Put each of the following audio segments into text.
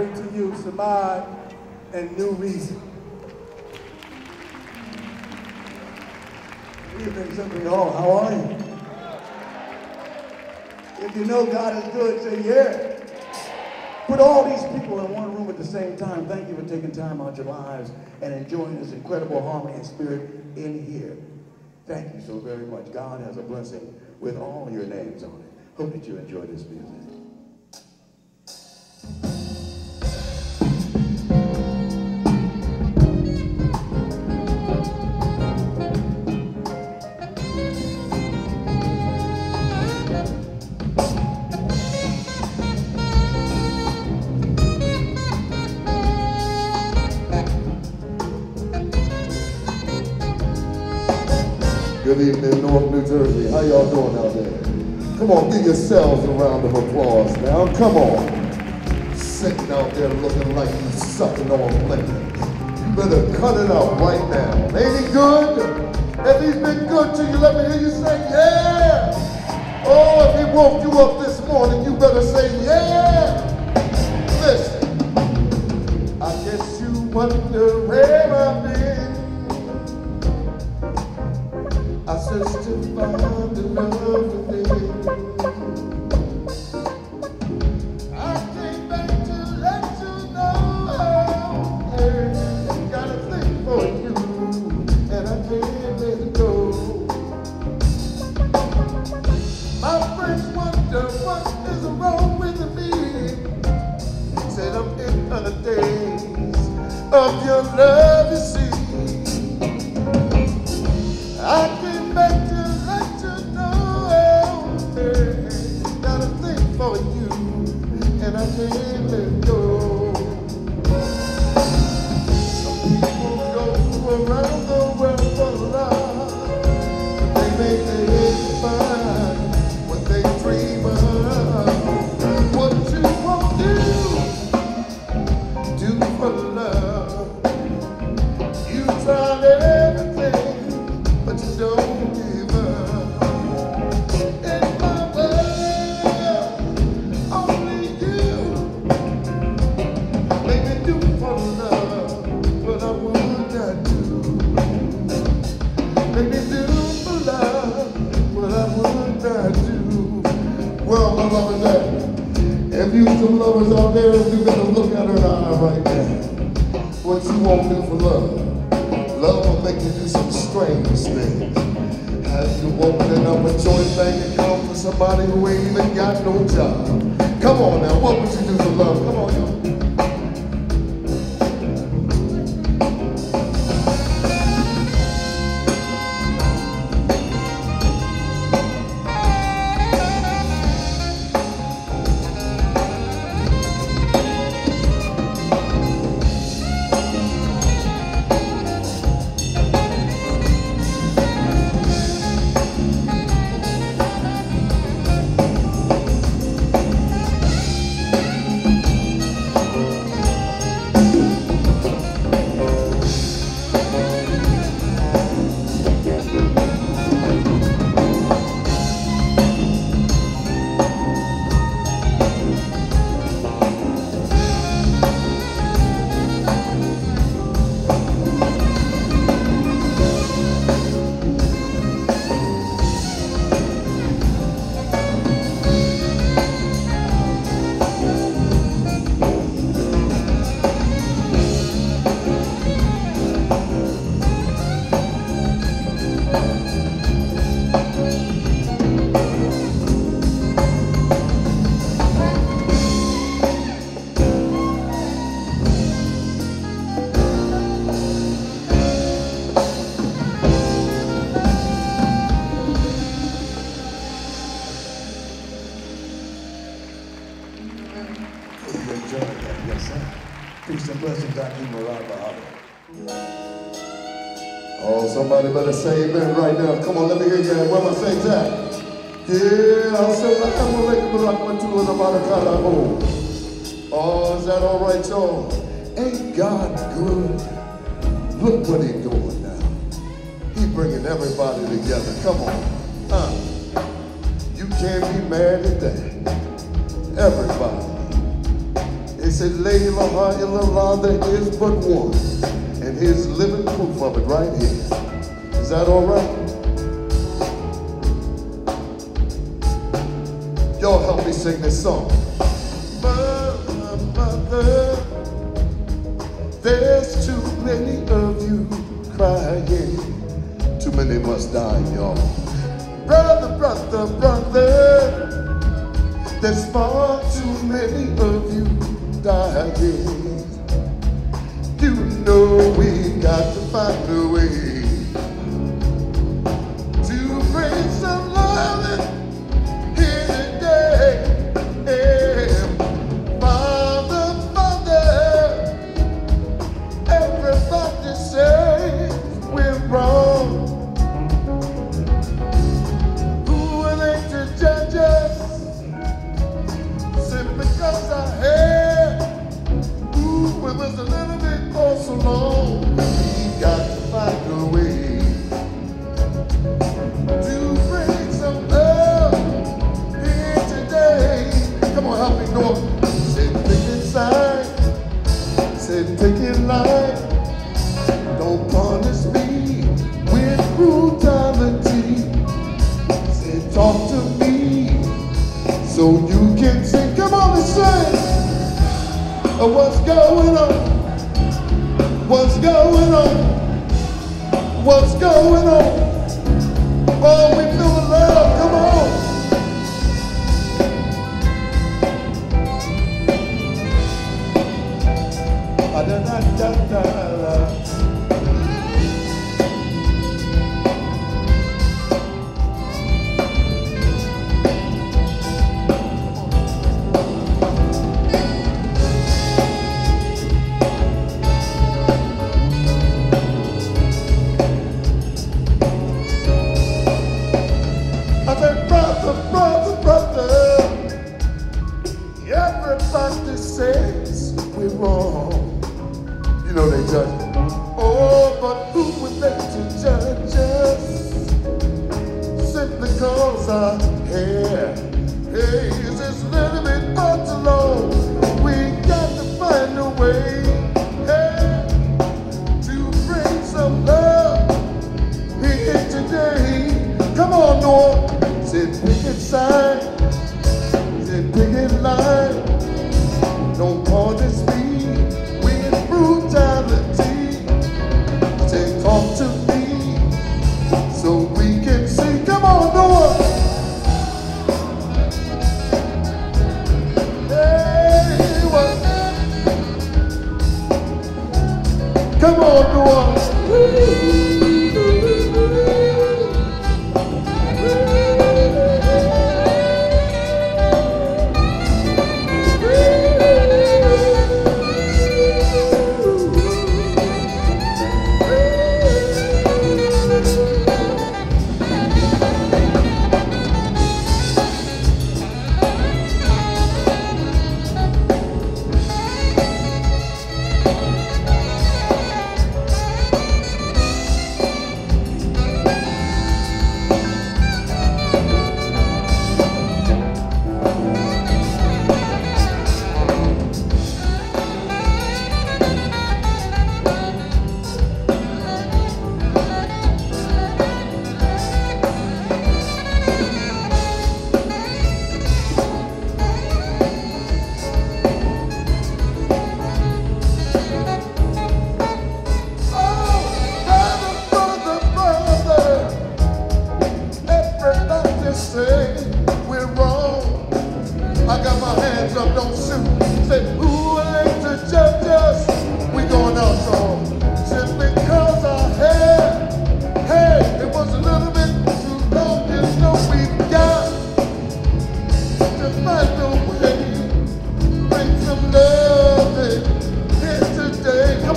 bring to you Samad and New Reason. Good evening, Simply. How are you? If you know God is good, say yeah. Put all these people in one room at the same time. Thank you for taking time out your lives and enjoying this incredible harmony and spirit in here. Thank you so very much. God has a blessing with all your names on it. Hope that you enjoy this music. Good evening, North New Jersey. How y'all doing out there? Come on, give yourselves a round of applause now. Come on. Sitting out there looking like you're sucking on lemons. You better cut it out right now. Ain't he good? If he's been good to you, let me hear you say, yeah. Oh, if he woke you up this morning, you better say, yeah. Listen, I guess you wonder where I've been. Of your love, you if you some lovers out there, if you gotta look at her eye right now. What you won't do for love. Love will make you do some strange things. Have you opening up a joint bank account for somebody who ain't even got no job? Come on now, what would you do for love? Come on, y'all. السلام عليكم ورحمة Oh, is that all right, y'all? Ain't God good? Look what he doing now. He bringing everybody together. Come on. Huh? You can't be mad at that. Everybody. They said, La ilaha illallah, there is but one. And here's living proof of it right here. Is that all right? Y'all help me sing this song. Mother, mother, there's too many of you crying. Too many must die, y'all. Brother, brother, brother, there's far too many of you dying. You know we got to find a way.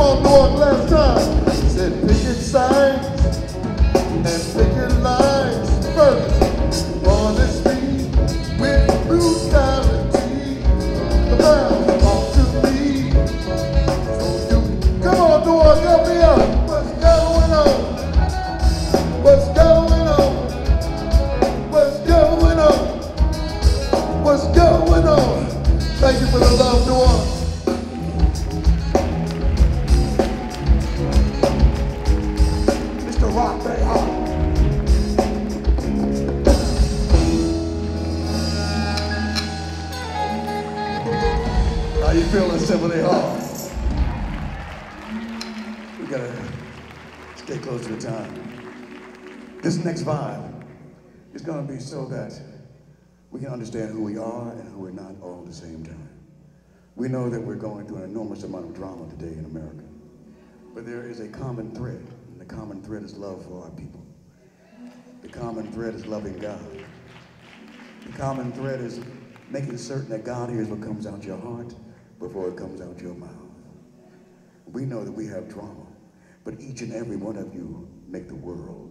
last time. This next vibe is gonna be so that we can understand who we are and who we're not all at the same time. We know that we're going through an enormous amount of drama today in America. But there is a common thread, and the common thread is love for our people. The common thread is loving God. The common thread is making certain that God hears what comes out your heart before it comes out your mouth. We know that we have drama, but each and every one of you make the world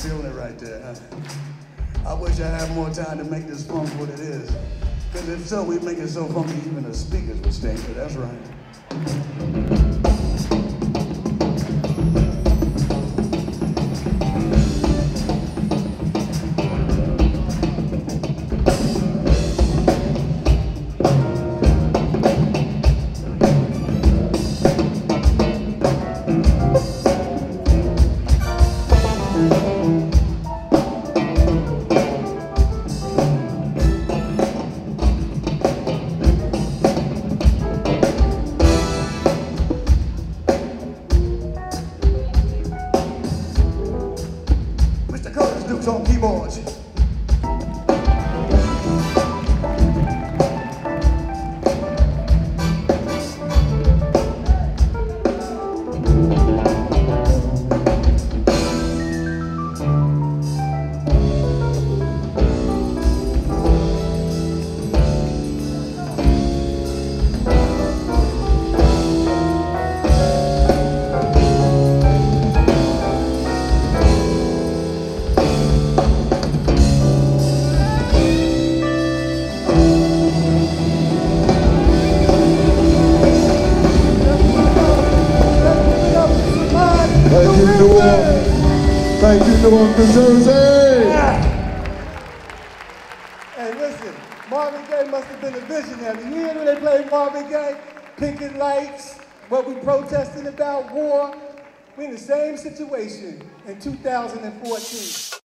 feeling it right there, huh? I wish I had more time to make this funk what it is. Because if so, we'd make it so funky even the speakers would stink, but that's right. Thank you, Newark. Thank you, New Jersey. Hey, listen, Marvin Gaye must have been a visionary. You hear when they play Marvin Gaye? Picking lights, what we protesting about, war. We in the same situation in 2014.